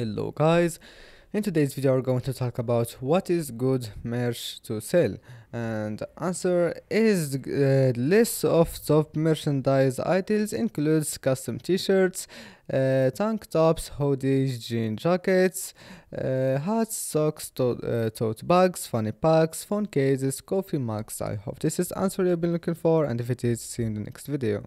Hello guys, in today's video we're going to talk about what is good merch to sell and answer is uh, list of top merchandise items includes custom t-shirts, uh, tank tops, hoodies, jean jackets, uh, hats, socks, to uh, tote bags, fanny packs, phone cases, coffee mugs. I hope this is answer you've been looking for and if it is see you in the next video.